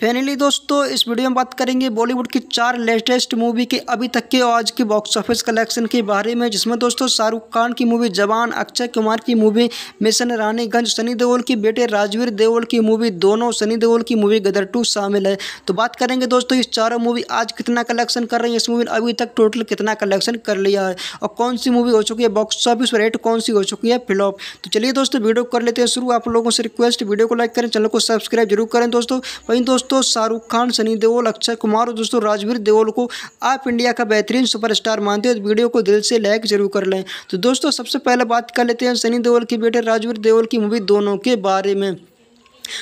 Finally दोस्तों, इस video में बात करेंगे बॉलीवुड की चार लेटेस्ट मूवी के अभी तक के आज के बॉक्स ऑफ़िस कलेक्शन के बारे में, जिसमें दोस्तों शाहरुख खान की मूवी जवान, अक्षय कुमार की मूवी मिशन रानीगंज, सनी देओल की बेटे राजवीर देओल की मूवी दोनों, सनी देओल की मूवी गदर टू शामिल है। तो बात करेंगे दोस्तों, इस चारों मूवी आज कितना कलेक्शन कर रही है, इस मूवी ने अभी तक टोटल कितना कलेक्शन कर लिया है, और कौन सी मूवी हो चुकी है बॉक्स ऑफ़िस रेट कौन सी हो चुकी है फ्लॉप तो चलिए दोस्तों, वीडियो कर लेते हैं शुरू। आप लोगों से रिक्वेस्ट वीडियो को लाइक करें, चैनल को सब्सक्राइब ज़रूर करें दोस्तों। वहीं दोस्तों शाहरुख खान, सनी देओल, अक्षय कुमार और दोस्तों, राजवीर देओल को आप इंडिया का बेहतरीन सुपरस्टार मानते हो तो वीडियो को दिल से लाइक ज़रूर कर लें। तो दोस्तों, सबसे पहले बात कर लेते हैं सनी देओल के, बेटे राजवीर देओल की मूवी दोनों के बारे में।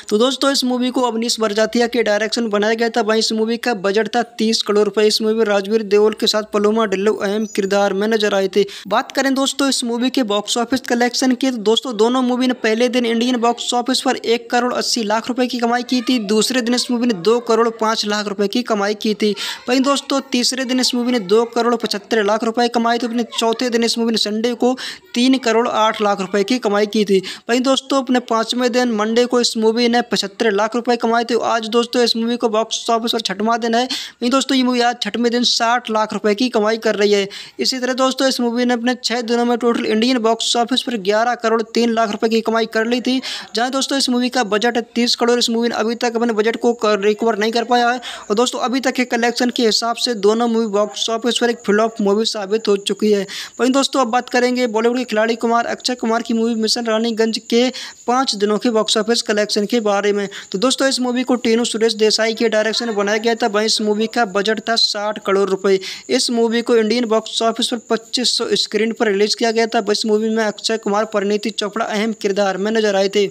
तो दोस्तों, इस मूवी को अवनीश बरजातिया के डायरेक्शन बनाया गया था। वहीं इस मूवी का बजट था तीस करोड़ रुपए। इस मूवी में राजवीर देओल के साथ पलोमा डिल्लो अहम किरदार में नज़र आए थे। बात करें दोस्तों, इस मूवी के बॉक्स ऑफ़िस कलेक्शन की तो दोस्तों, दोनों मूवी ने पहले दिन इंडियन बॉक्स ऑफ़िस पर एक करोड़ अस्सी लाख रुपए की कमाई की थी। दूसरे दिन इस मूवी ने दो करोड़ पाँच लाख रुपए की कमाई की थी। वहीं दोस्तों, तीसरे दिन इस मूवी ने दो करोड़ पचहत्तर लाख रुपए कमाई थी। अपने चौथे दिन इस मूवी ने संडे को तीन करोड़ आठ लाख रुपए की कमाई की थी। वहीं दोस्तों, अपने पाँचवें दिन मंडे को इस मूवी ने पचहत्तर लाख रुपए कमाए थे। आज दोस्तों, इस मूवी को बॉक्स ऑफ़िस पर छठवा दिन है। वहीं दोस्तों, ये मूवी आज छठवें दिन साठ लाख रुपए की कमाई कर रही है। इसी तरह दोस्तों, इस मूवी ने अपने छः दिनों में टोटल इंडियन बॉक्स ऑफ़िस पर ग्यारह करोड़ तीन लाख रुपए की कमाई कर ली थी। जहाँ दोस्तों, इस मूवी का बजट है तीस करोड़। इस मूवी ने अभी तक अपने बजट को रिकवर नहीं कर पाया है। और दोस्तों, अभी तक के कलेक्शन के हिसाब से दोनों मूवी बॉक्स ऑफ़िस पर एक फ्लॉप मूवी साबित हो चुकी है। वहीं दोस्तों, अब बात करेंगे बॉलीवुड के खिलाड़ी कुमार, अक्षय कुमार की मूवी मिशन रानीगंज के पाँच दिनों के बॉक्स ऑफ़िस कलेक्शन के बारे में। तो दोस्तों, इस मूवी को टीनू सुरेश देसाई के डायरेक्शन बनाया गया था। वहीं इस मूवी का बजट था साठ करोड़ रुपए। इस मूवी को इंडियन बॉक्स ऑफ़िस पर पच्चीस स्क्रीन पर रिलीज़ किया गया था। इस मूवी में अक्षय कुमार, परिणीति चोपड़ा अहम किरदार में नज़र आए थे।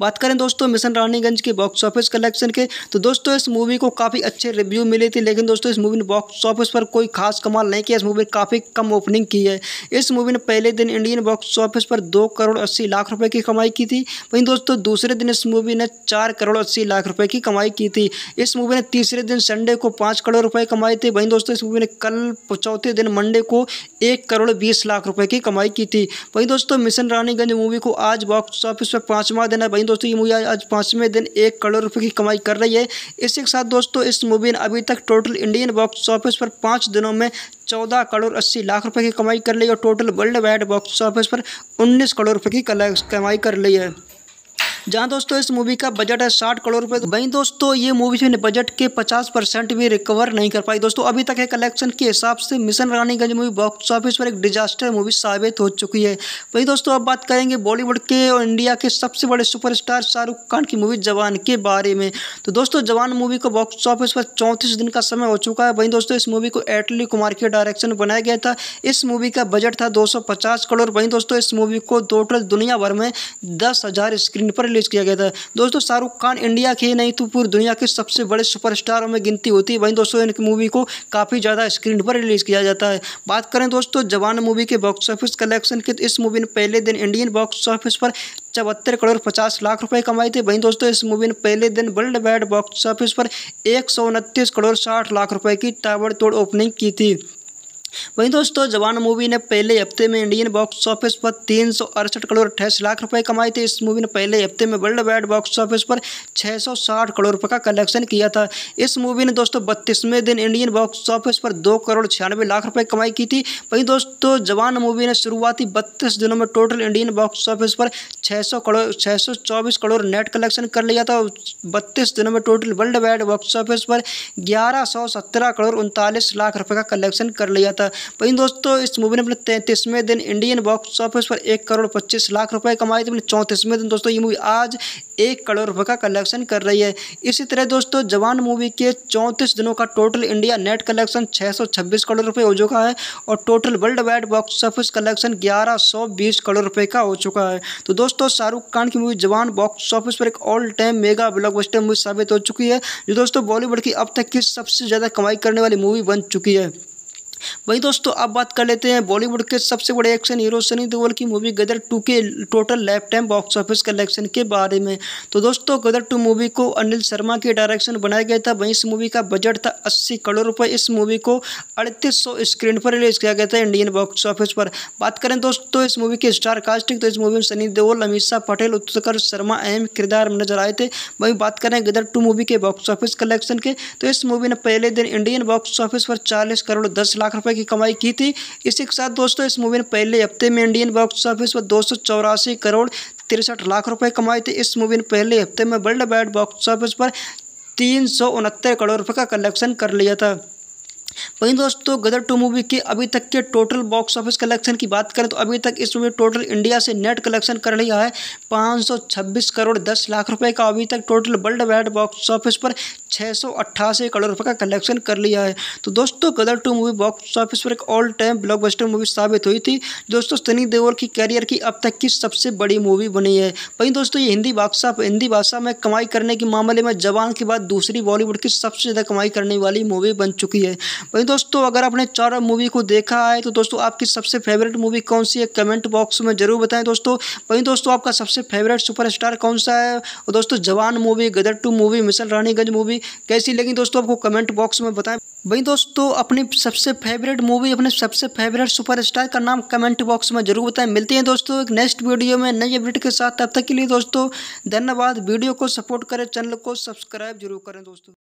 बात करें दोस्तों, मिशन रानीगंज के बॉक्स ऑफ़िस कलेक्शन के तो दोस्तों, इस मूवी को काफ़ी अच्छे रिव्यू मिले थे, लेकिन दोस्तों, इस मूवी ने बॉक्स ऑफ़िस पर कोई खास कमाल नहीं किया। इस मूवी ने काफ़ी कम ओपनिंग की है। इस मूवी ने पहले दिन इंडियन बॉक्स ऑफ़िस पर दो करोड़ अस्सी लाख रुपए की कमाई की थी। वहीं दोस्तों, दूसरे दिन इस मूवी ने चार करोड़ अस्सी लाख रुपए की कमाई की थी। इस मूवी ने तीसरे दिन संडे को पाँच करोड़ रुपए कमाए थे। वहीं दोस्तों, इस मूवी ने कल चौथे दिन मंडे को एक करोड़ बीस लाख रुपए की कमाई की थी। वहीं दोस्तों, मिशन रानीगंज मूवी को आज बॉक्स ऑफ़िस पर पाँचवा दिन वहीं दोस्तों, ये मूवी आज पाँचवें दिन एक करोड़ रुपए की कमाई कर रही है। इसी के साथ दोस्तों, इस मूवी ने अभी तक टोटल इंडियन बॉक्स ऑफ़िस पर पाँच दिनों में चौदह करोड़ अस्सी लाख रुपए की कमाई कर ली और total world wide box office पर उन्नीस करोड़ रुपए की कमाई कर ली है। जहाँ दोस्तों इस मूवी का बजट है साठ करोड़ रुपए, वहीं दोस्तों ये मूवी जो बजट के पचास परसेंट भी रिकवर नहीं कर पाई। दोस्तों, अभी तक है कलेक्शन के हिसाब से mission Raniganj movie box office पर एक डिजास्टर मूवी साबित हो चुकी है। वहीं दोस्तों, अब बात करेंगे बॉलीवुड के और इंडिया के सबसे बड़े सुपरस्टार शाहरुख खान की मूवी जवान के बारे में। तो दोस्तों, जवान मूवी को बॉक्स ऑफ़िस पर चौंतीस दिन का समय हो चुका है। वहीं दोस्तों, इस मूवी को एटली कुमार के डायरेक्शन बनाया गया था। इस मूवी का बजट था दो सौ पचास करोड़। वहीं दोस्तों, इस मूवी को टोटल दुनिया भर में दस स्क्रीन पर रिलीज़ किया गया था। दोस्तों, शाहरुख खान इंडिया के नहीं तो पूरी दुनिया के सबसे बड़े सुपरस्टारों में गिनती होती है। वहीं दोस्तों, इनकी मूवी को काफ़ी ज़्यादा स्क्रीन पर रिलीज़ किया जाता है। बात करें दोस्तों, जवान मूवी के बॉक्स ऑफ़िस कलेक्शन की तो इस मूवी ने पहले दिन इंडियन बॉक्स ऑफ़िस पर चौहत्तर करोड़ पचास लाख रुपए कमाए थे। वहीं दोस्तों, इस मूवी ने पहले दिन वर्ल्ड वाइड बॉक्स ऑफ़िस पर एक सौ उनतीस करोड़ साठ लाख रुपए की ताबड़तोड़ ओपनिंग की थी। वहीं दोस्तों, जवान मूवी ने पहले हफ़्ते में इंडियन बॉक्स ऑफ़िस पर तीन सौ अड़सठ करोड़ अट्ठाईस लाख रुपए कमाए थे। इस मूवी ने पहले हफ़्ते में वर्ल्ड वाइड बॉक्स ऑफ़िस पर छः सौ साठ करोड़ रुपए का कलेक्शन किया था। इस मूवी ने दोस्तों, बत्तीसवें दिन इंडियन बॉक्स ऑफ़िस पर दो करोड़ छियानवे लाख रुपए कमाई की थी। वहीं दोस्तों, जवान मूवी ने शुरुआती बत्तीस दिनों में टोटल इंडियन बॉक्स ऑफ़िस पर छः सौ करोड़ छः सौ चौबीस करोड़ नेट कलेक्शन कर लिया था। बत्तीस दिनों में total world wide box office पर ग्यारह करोड़ उनतालीस लाख रुपये का कलेक्शन कर लिया था। वहीं दोस्तों, इस मूवी ने अपने तैंतीसवें दिन इंडियन बॉक्स ऑफ़िस पर एक करोड़ पच्चीस लाख रुपए कमाए थे। अपने चौंतीसवें दिन दोस्तों, ये मूवी आज एक करोड़ रुपए का कलेक्शन कर रही है। इसी तरह दोस्तों, जवान मूवी के चौंतीस दिनों का टोटल इंडिया नेट कलेक्शन छः करोड़ रुपये हो चुका है और total world wide box office collection ग्यारह करोड़ रुपये का हो चुका है। तो दोस्तों, शाहरुख खान की मूवी जवान बॉक्स ऑफ़िस पर एक all time mega blockbuster movie साबित हो चुकी है, जो दोस्तों बॉलीवुड की अब तक की सबसे ज़्यादा कमाई करने वाली मूवी बन चुकी है। वहीं दोस्तों, अब बात कर लेते हैं बॉलीवुड के सबसे बड़े एक्शन हीरो सनी देओल की मूवी गदर टू के total lifetime box office collection के बारे में। तो दोस्तों गदर टू मूवी को अनिल शर्मा के डायरेक्शन बनाया गया था। वहीं इस मूवी का बजट था अस्सी करोड़ रुपए। इस मूवी को अड़तीस सौ स्क्रीन पर रिलीज़ किया गया था इंडियन बॉक्स ऑफ़िस पर। बात करें दोस्तों, इस मूवी की स्टार कास्टिंग तो इस मूवी में सनी देओल अमित पटेल उत्तर शर्मा अहम किरदार नज़र आए थे। वहीं बात करें गदर टू मूवी के बॉक्स ऑफ़िस कलेक्शन के तो इस मूवी ने पहले दिन इंडियन बॉक्स ऑफ़िस पर चालीस करोड़ दस लाख रुपए की कमाई की थी। इसी के साथ दोस्तों, इस मूवी ने पहले हफ़्ते में इंडियन बॉक्स ऑफ़िस पर दो करोड़ तिरसठ लाख रुपए कमाए थे। इस मूवी ने पहले हफ़्ते में वर्ल्ड वाइड बॉक्स ऑफ़िस पर तीन करोड़ रुपए का कलेक्शन कर लिया था। वहीं दोस्तों गदर टू मूवी के अभी तक के टोटल बॉक्स ऑफ़िस कलेक्शन की बात करें तो अभी तक इस मूवी टोटल इंडिया से नेट कलेक्शन कर लिया है। 526 करोड़ 10 लाख रुपए का अभी तक total world wide box office पर छः सौ अट्ठासी करोड़ रुपए का कलेक्शन कर लिया है। तो दोस्तों, Gadar two movie box office पर एक ऑल टाइम ब्लॉकबस्टर मूवी साबित हुई थी। दोस्तों, सनी देओल की कैरियर की अब तक की सबसे बड़ी मूवी बनी है। वहीं दोस्तों, ये हिंदी भाषा हिंदी भाषा में कमाई करने के मामले में जवान के बाद दूसरी बॉलीवुड की सबसे ज़्यादा कमाई करने वाली मूवी बन चुकी है। वहीं दोस्तों, अगर आपने चार मूवी को देखा है तो दोस्तों, आपकी सबसे फेवरेट मूवी कौन सी है? कमेंट बॉक्स में ज़रूर बताएँ दोस्तों। वहीं दोस्तों, आपका सबसे फेवरेट सुपरस्टार कौन सा है? और दोस्तों, Jawan movie Gadar two movie mission Raniganj कैसी लगी दोस्तों आपको कमेंट बॉक्स में बताएँ। वहीं दोस्तों, अपनी सबसे फेवरेट मूवी अपने सबसे फेवरेट सुपरस्टार का नाम कमेंट बॉक्स में ज़रूर बताएँ। मिलते हैं दोस्तों एक नेक्स्ट वीडियो में नई अपडेट के साथ। तब तक के लिए दोस्तों, धन्यवाद। वीडियो को सपोर्ट करें चैनल को सब्सक्राइब ज़रूर करें दोस्तों।